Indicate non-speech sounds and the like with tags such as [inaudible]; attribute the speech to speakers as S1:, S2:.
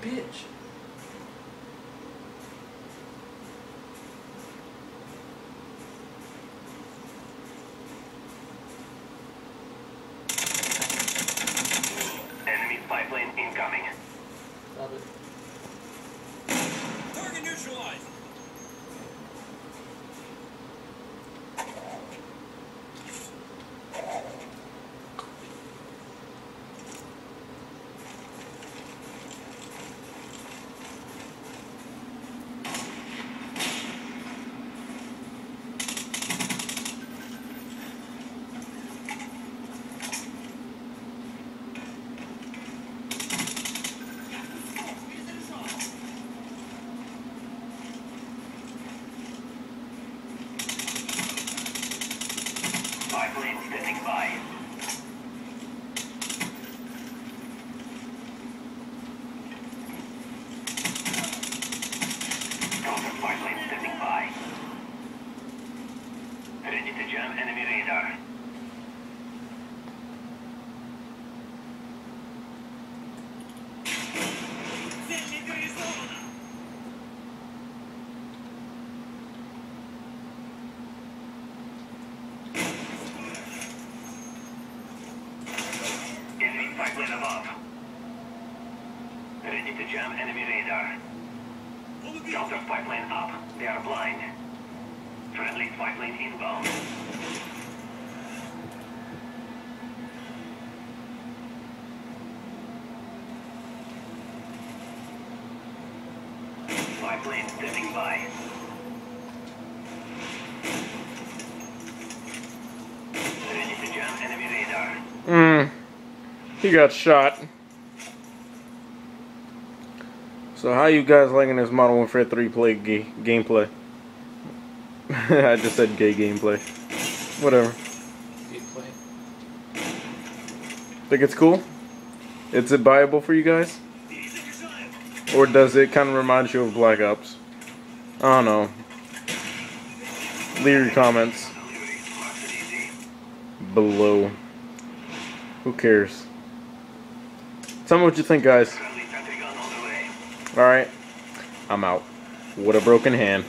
S1: Bitch.
S2: Enemy spy incoming.
S1: Stop it.
S2: Plane standing standing by. Ready to jam enemy radar. Spy plane above. Ready to jam enemy radar. Counter spy plane up. They are blind. Friendly spy plane inbound. Spy plane standing by. Ready to jam enemy radar.
S3: Mm. He got shot. So how you guys liking this Modern Warfare 3 play ga- gameplay? [laughs] I just said gay gameplay. Whatever. Think it's cool? Is it viable for you guys? Or does it kind of remind you of Black Ops? I don't know. Leave your comments below. Who cares? Tell me what you think, guys. Alright. I'm out. What a broken hand.